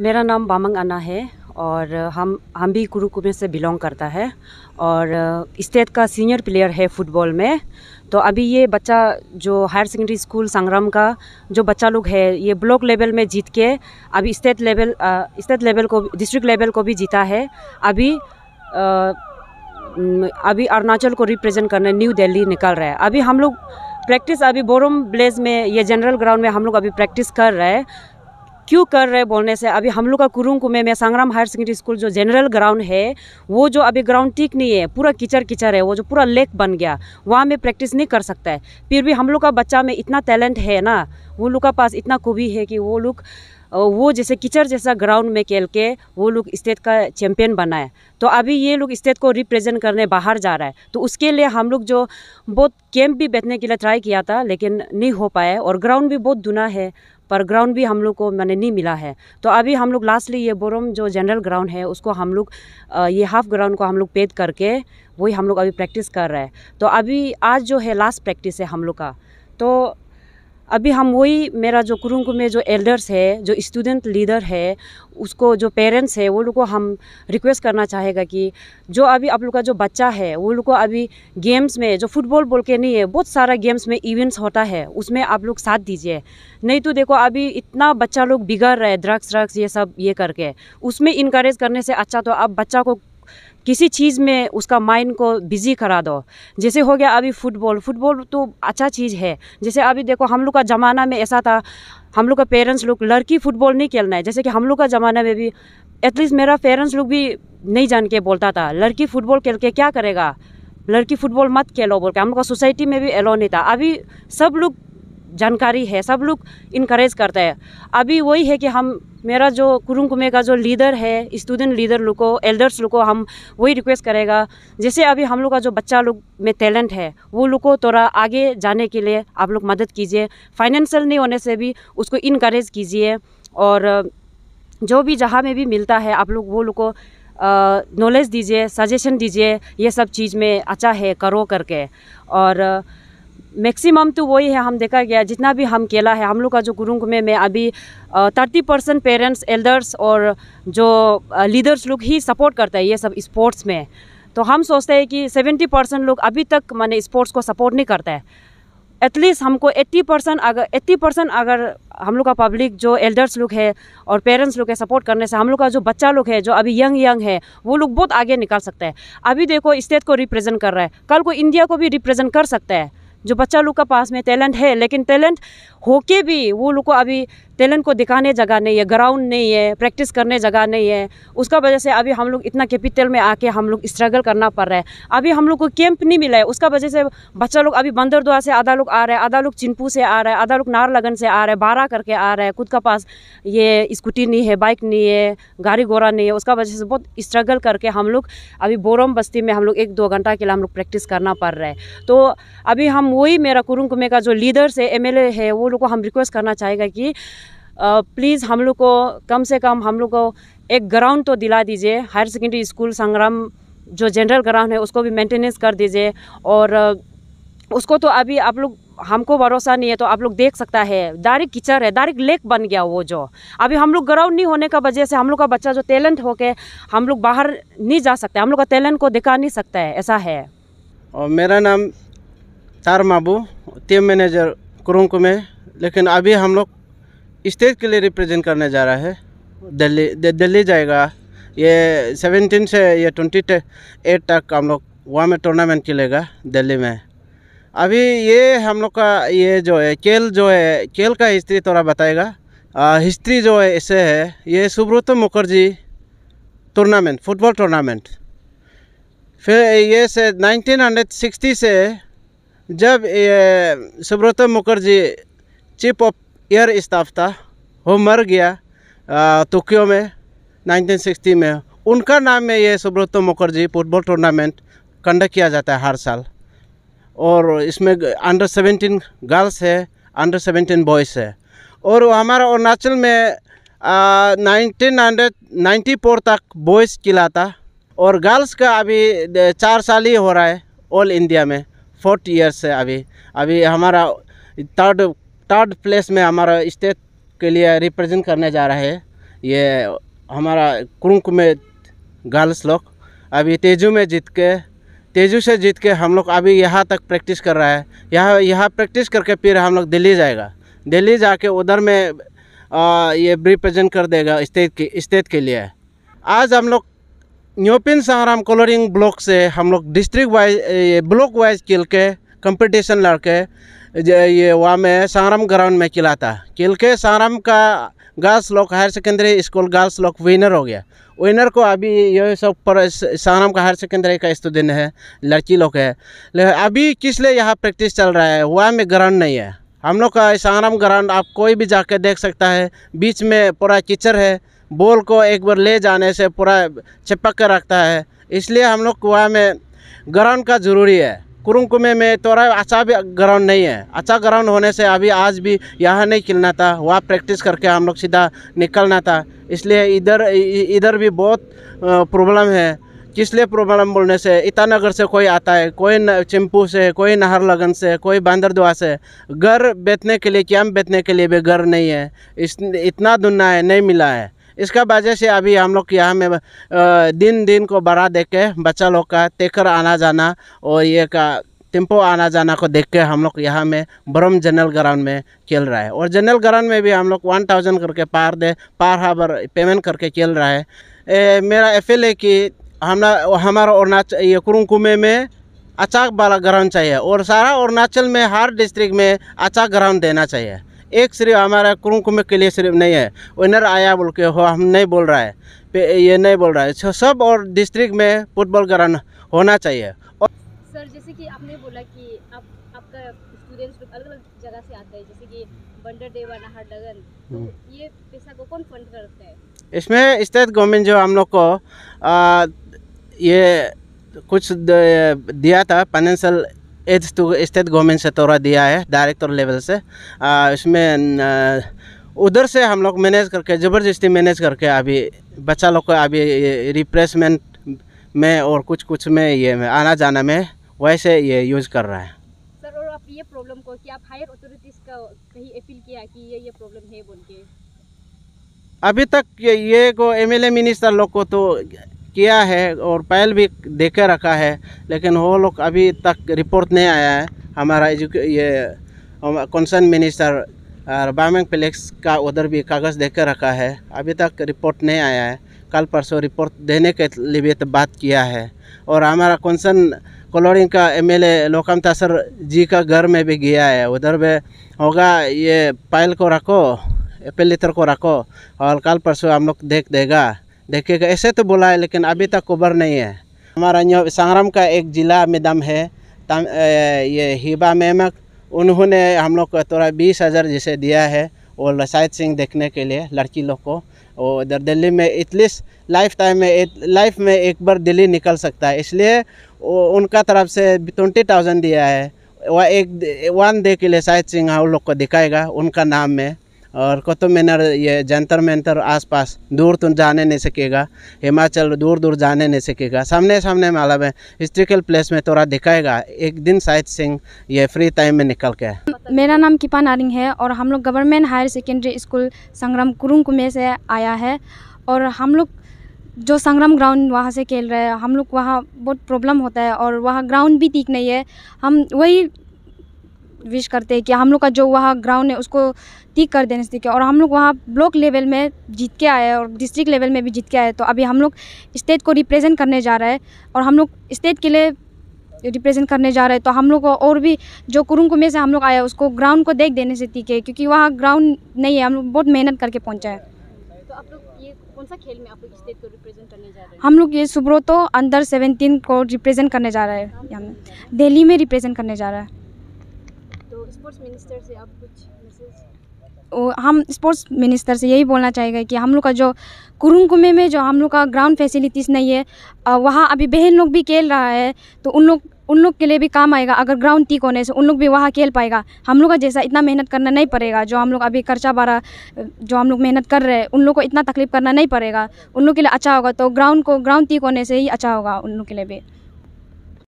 मेरा नाम बामंग अन्ना है और हम हम भी कुरुकुमे से बिलोंग करता है और स्टेट का सीनियर प्लेयर है फुटबॉल में। तो अभी ये बच्चा जो हायर सेकेंडरी स्कूल संग्राम का जो बच्चा लोग है ये ब्लॉक लेवल में जीत के अभी स्टेट लेवल स्टेट लेवल को डिस्ट्रिक्ट लेवल को भी जीता है। अभी आ, अभी अरुणाचल को रिप्रेजेंट करने न्यू दिल्ली निकल रहा है। अभी हम लोग प्रैक्टिस अभी बोरम ब्लेज में ये जनरल ग्राउंड में हम लोग अभी प्रैक्टिस कर रहे हैं। क्यों कर रहे बोलने से? अभी हम लोग का कुरुंग कुमे में संग्राम हायर सेकेंडरी स्कूल जो जनरल ग्राउंड है, वो जो अभी ग्राउंड ठीक नहीं है, पूरा कीचड़ कीचड़ है, वो जो पूरा लेक बन गया, वहाँ में प्रैक्टिस नहीं कर सकता है। फिर भी हम लोग का बच्चा में इतना टैलेंट है ना, वो लोग का पास इतना खूबी है कि वो लोग वो जैसे कीचड़ जैसा ग्राउंड में खेल के वो लोग स्टेट का चैम्पियन बनाए तो अभी ये लोग स्टेट को रिप्रेजेंट करने बाहर जा रहा है। तो उसके लिए हम लोग जो बहुत कैंप भी बैठने के लिए ट्राई किया था, लेकिन नहीं हो पाया और ग्राउंड भी बहुत दुना है। पर ग्राउंड भी हम लोग को मैंने नहीं मिला है। तो अभी हम लोग लास्टली ये बोरम जो जनरल ग्राउंड है, उसको हम लोग ये हाफ़ ग्राउंड को हम लोग पेद करके वही हम लोग अभी प्रैक्टिस कर रहे हैं। तो अभी आज जो है लास्ट प्रैक्टिस है हम लोग का। तो अभी हम वही मेरा जो कुरुंग में जो एल्डर्स है, जो स्टूडेंट लीडर है, उसको जो पेरेंट्स है, वो लोग को हम रिक्वेस्ट करना चाहेगा कि जो अभी आप लोग का जो बच्चा है, वो लोग को अभी गेम्स में जो फुटबॉल बोल के नहीं है, बहुत सारा गेम्स में इवेंट्स होता है, उसमें आप लोग साथ दीजिए। नहीं तो देखो अभी इतना बच्चा लोग बिगड़ रहे ड्रग्स ड्रग्स ये सब ये करके। उसमें इनक्रेज करने से अच्छा तो आप बच्चा को किसी चीज़ में उसका माइंड को बिज़ी करा दो। जैसे हो गया अभी फुटबॉल फुटबॉल तो अच्छा चीज़ है। जैसे अभी देखो, हम लोग का ज़माना में ऐसा था, हम लोग का पेरेंट्स लोग लड़की फुटबॉल नहीं खेलना है। जैसे कि हम लोग का ज़माना में भी एटलीस्ट मेरा पेरेंट्स लोग भी नहीं जान के बोलता था, लड़की फुटबॉल खेल के क्या करेगा? लड़की फुटबॉल मत खेलो बोल के। हम लोग का सोसाइटी में भी एलो नहीं था। अभी सब लोग जानकारी है, सब लोग इनक्रेज करते हैं। अभी वही है कि हम, मेरा जो कुरुंग कुमे का जो लीडर है स्टूडेंट लीडर लोग को एल्डर्स लोग को हम वही रिक्वेस्ट करेगा। जैसे अभी हम लोग का जो बच्चा लोग में टैलेंट है, वो लोग को थोड़ा आगे जाने के लिए आप लोग मदद कीजिए। फाइनेंशियल नहीं होने से भी उसको इनक्रेज कीजिए और जो भी जहाँ में भी मिलता है, आप लोग वो लोग को नॉलेज दीजिए सजेशन दीजिए, ये सब चीज़ में अच्छा है, करो करके। और मैक्सिमम तो वही है, हम देखा गया, जितना भी हम केला है, हम लोग का जो गुरुंग में, मैं अभी थर्टी परसेंट पेरेंट्स एल्डर्स और जो लीडर्स लोग ही सपोर्ट करते हैं ये सब स्पोर्ट्स में। तो हम सोचते हैं कि सेवेंटी परसेंट लोग अभी तक मैंने स्पोर्ट्स को सपोर्ट नहीं करता है। एटलीस्ट हमको एट्टी परसेंट अगर एट्टी परसेंट अगर हम लोग का पब्लिक जो एल्डर्स लोग है और पेरेंट्स लोग है सपोर्ट करने से, हम लोग का जो बच्चा लोग है, जो अभी यंग यंग है, वो लोग बहुत आगे निकल सकते हैं। अभी देखो स्टेट को रिप्रेजेंट कर रहा है, कल को इंडिया को भी रिप्रेजेंट कर सकता है। जो बच्चा लोग का पास में टैलेंट है, लेकिन टैलेंट होके भी वो लोग को अभी टैलेंट को दिखाने जगह नहीं है ग्राउंड नहीं है प्रैक्टिस करने जगह नहीं है। उसका वजह से अभी हम लोग इतना कैपिटल में आके हम लोग स्ट्रगल करना पड़ रहा है। अभी हम लोग को कैंप नहीं मिला है, उसका वजह से बच्चा लोग अभी बंदरदुआ से आधा लोग आ रहे हैं, आधा लोग चिंपू से आ रहा है, आधा लोग नार लगन से आ रहे हैं, बारह करके आ रहे हैं। खुद का पास ये स्कूटी नहीं है बाइक नहीं है, गाड़ी घोड़ा नहीं है, उसका वजह से बहुत स्ट्रगल करके हम लोग अभी बोरम बस्ती में हम लोग एक दो घंटा के लिए हम लोग प्रैक्टिस करना पड़ रहा है। तो अभी हम वही मेरा कुरुंग का जो लीडर्स है एमएलए है, वो लोग को हम रिक्वेस्ट करना चाहेगा कि प्लीज़ हम लोग को कम से कम हम लोग को एक ग्राउंड तो दिला दीजिए। हायर सेकेंडरी स्कूल संग्राम जो जनरल ग्राउंड है, उसको भी मेंटेनेंस कर दीजिए। और उसको तो अभी आप लोग, हमको भरोसा नहीं है तो आप लोग देख सकता है। डायरेक्ट कीचड़ है डायरेक्ट लेक बन गया वो जो। अभी हम लोग ग्राउंड नहीं होने का वजह से हम लोग का बच्चा जो टैलेंट होके हम लोग बाहर नहीं जा सकते। हम लोग का टैलेंट को दिखा नहीं सकता है, ऐसा है। और मेरा नाम तार माबू टीम मैनेजर कुरुंग में लेकिन अभी हम लोग स्टेट के लिए रिप्रेजेंट करने जा रहा है। दिल्ली दिल्ली जाएगा। ये सेवेंटीन से ये ट्वेंटी एट तक हम लोग वहाँ में टूर्नामेंट खेलेगा, दिल्ली में। अभी ये हम लोग का, ये जो है, खेल जो है, खेल का हिस्ट्री थोड़ा बताएगा। हिस्ट्री जो है इसे है, ये Subrata Mukherjee tournament football tournament फिर ये से 1960 से जब ये Subrata Mukherjee chief of air staff था। वो मर गया टोक्यो में 1960 में। उनका नाम में ये Subrata Mukherjee football tournament conduct किया जाता है हर साल। और इसमें अंडर सेवेंटीन गर्ल्स है अंडर सेवेंटीन बॉयज़ है। और हमारा अरुणाचल में नाइनटीन हंड्रेड नाइन्टी फोर तक बॉयज़ किला था। और गर्ल्स का अभी चार साल ही हो रहा है ऑल इंडिया में। फोर्थ ईयर्स है अभी। अभी हमारा थर्ड थर्ड प्लेस में हमारा स्टेट के लिए रिप्रेजेंट करने जा रहा है। ये हमारा कुरुंक में गर्ल्स लोग। अभी तेजू में जीत के तेजू से जीत के हम लोग अभी यहाँ तक प्रैक्टिस कर रहा है। यहाँ यहाँ प्रैक्टिस करके फिर हम लोग दिल्ली जाएगा। दिल्ली जाके उधर में आ, ये रिप्रेजेंट कर देगा स्टेट के स्टेट के लिए। आज हम लोग न्योपिन संग्राम कलरिंग ब्लॉक से हम लोग डिस्ट्रिक्ट वाइज ब्लॉक वाइज खेल के कंपटीशन लड़के ये वहाँ में सारम ग्राउंड में खिला था खेल के सारम का गर्ल्स लोग, हायर सेकेंडरी स्कूल गर्ल्स लोग विनर हो गया। विनर को अभी ये सब पर संग्राम का हायर सेकेंडरी का स्टूडेंट है, लड़की लोग है। लेकिन अभी किस लिए यहाँ प्रैक्टिस चल रहा है? वहाँ में ग्राउंड नहीं है। हम लोग का सारम ग्राउंड आप कोई भी जाके देख सकता है। बीच में पूरा कीचड़ है। बॉल को एक बार ले जाने से पूरा चिपक कर रखता है। इसलिए हम लोग वहाँ में ग्राउंड का ज़रूरी है। कुरुकुमे में थोड़ा अच्छा भी ग्राउंड नहीं है। अच्छा ग्राउंड होने से अभी आज भी यहाँ नहीं खेलना था। वहाँ प्रैक्टिस करके हम लोग सीधा निकलना था। इसलिए इधर इधर भी बहुत प्रॉब्लम है। किस लिए प्रॉब्लम बोलने से? ईटानगर से कोई आता है, कोई चिंपू से कोई नहर लगन से कोई बांदरदुआ से घर बेचने के लिए कैम्प बेचने के लिए भी घर नहीं है। इस, इतना दुन्ना है, नहीं मिला है। इसका वजह से अभी हम लोग यहाँ में दिन दिन को बढ़ा देख के बच्चा लोग का तेकर आना जाना और ये का टेंपो आना जाना को देख के हम लोग यहाँ में ब्रह्म जनरल ग्राउंड में खेल रहा है। और जनरल ग्राउंड में भी हम लोग वन थाउज़ेंड करके पार दे पार हावर पेमेंट करके खेल रहा है। ए, मेरा एफ़ है कि हम हमारा अरुणाचल ये कुरुकुमे में अच्छा वाला ग्राउंड चाहिए और सारा अरुणाचल में हर डिस्ट्रिक्ट में अच्छा ग्राउंड देना चाहिए। एक सिर्फ़ हमारा कुरुकुमे के लिए सिर्फ़ नहीं है। विनर आया बोल के हो हम नहीं बोल रहा है। ये नहीं बोल रहा है। सब और डिस्ट्रिक्ट में फुटबॉल ग्राउंड होना चाहिए। और सर जैसे कि आपने बोला कि आप आपका स्टूडेंट्स अलग अलग जगह से आते हैं जैसे कि बंडर देवा नाहरलगन तो हम्म। ये पैसा को कौन फंड करता है? इसमें स्टेट गवर्नमेंट जो हम लोग को आ, ये कुछ दिया था फाइनेंशियल स्टेट गवर्नमेंट से थोड़ा दिया है डायरेक्टर लेवल से। आ, इसमें उधर से हम लोग मैनेज करके ज़बरदस्ती मैनेज करके अभी बच्चा लोग को अभी रिप्लेसमेंट में और कुछ कुछ में ये में आना जाना में वैसे ये यूज़ कर रहा है। सर और आप ये प्रॉब्लम को कि आप हायर अथॉरिटीज़ का कहीं अपील किया कि ये ये प्रॉब्लम है बोल के? अभी तक ये, ये को एमएलए मिनिस्टर लोग को तो किया है और पहल भी दे कर रखा है, लेकिन वो लोग अभी तक रिपोर्ट नहीं आया है। हमारा एजुके, ये कंसर्न मिनिस्टर बामेंग प्लेक्स का उधर भी कागज़ दे कर रखा है। अभी तक रिपोर्ट नहीं आया है। कल परसों रिपोर्ट देने के लिए तो बात किया है। और हमारा कंसर्न कलोरिंग का एम एमएलए लोकम तासर जी का घर में भी गया है। उधर में होगा, ये पायल को रखो एपिलीटर को रखो, और कल परसों हम लोग देख देगा। देखेगा ऐसे तो बोला है, लेकिन अभी तक खबर नहीं है। हमारा संग्राम का एक ज़िला मैदाम है ये हिबा मेमक। उन्होंने हम लोग को थोड़ा बीस हज़ार जैसे दिया है, और साइड सिंह देखने के लिए, लड़की लोग को। और इधर दिल्ली में एटलीस्ट लाइफ टाइम में लाइफ में एक बार दिल्ली निकल सकता है। इसलिए उनका तरफ़ से ट्वेंटी थाउज़ेंड दिया है। वह एक वन डे के लिए साइड सिंह हम लोग को दिखाएगा, उनका नाम में। और कुतुब मीनार ये जंतर मंतर आसपास दूर तो जाने नहीं सकेगा, हिमाचल दूर दूर जाने नहीं सकेगा। सामने सामने माला में हिस्ट्रिकल प्लेस में थोड़ा दिखाएगा, एक दिन शायद सिंह ये फ्री टाइम में निकल के मेरा नाम किपा नारिंग है और हम लोग गवर्नमेंट हायर सेकेंडरी स्कूल संग्राम कुरुंग से आया है और हम लोग जो संग्राम ग्राउंड वहाँ से खेल रहे हैं, हम लोग वहाँ बहुत प्रॉब्लम होता है और वहाँ ग्राउंड भी ठीक नहीं है। हम वही विश करते हैं कि हम लोग का जो वहाँ ग्राउंड है उसको ठीक कर देने से और हम लोग वहाँ ब्लॉक लेवल में जीत के आए और डिस्ट्रिक्ट लेवल में भी जीत के आए तो अभी हम लोग स्टेट को रिप्रेजेंट करने जा रहे हैं और हम लोग स्टेट के लिए रिप्रेजेंट करने जा रहे हैं। तो हम लोग को और भी जो कुरुंग से हम लोग आए उसको ग्राउंड को देख देने से ठीक है क्योंकि वहाँ ग्राउंड नहीं है। हम लोग बहुत मेहनत करके पहुँचा है। तो आप लोग ये कौन सा खेल में आप लोग स्टेट को रिप्रेजेंट करने जा रहे हैं? हम लोग ये सुब्रोतो अंडर सेवेंटीन को रिप्रेजेंट करने जा रहे हैं दिल्ली में रिप्रेजेंट करने जा रहा है। स्पोर्ट्स मिनिस्टर से आप कुछ हम स्पोर्ट्स मिनिस्टर से यही बोलना चाहेगा कि हम लोग का जो कुरुंकुमे में जो हम लोग का ग्राउंड फैसिलिटीज़ नहीं है वहाँ अभी बहन लोग भी खेल रहा है तो उन लोग उन लोग के लिए भी काम आएगा। अगर ग्राउंड ठीक होने से उन लोग भी वहाँ खेल पाएगा। हम लोग का जैसा इतना मेहनत करना नहीं पड़ेगा, जो हम लोग अभी खर्चा बारा, जो हम लोग मेहनत कर रहे हैं, उन लोग को इतना तकलीफ़ करना नहीं पड़ेगा। उन लोग के लिए अच्छा होगा तो ग्राउंड को ग्राउंड ठीक होने से ही अच्छा होगा उन लोग के लिए भी।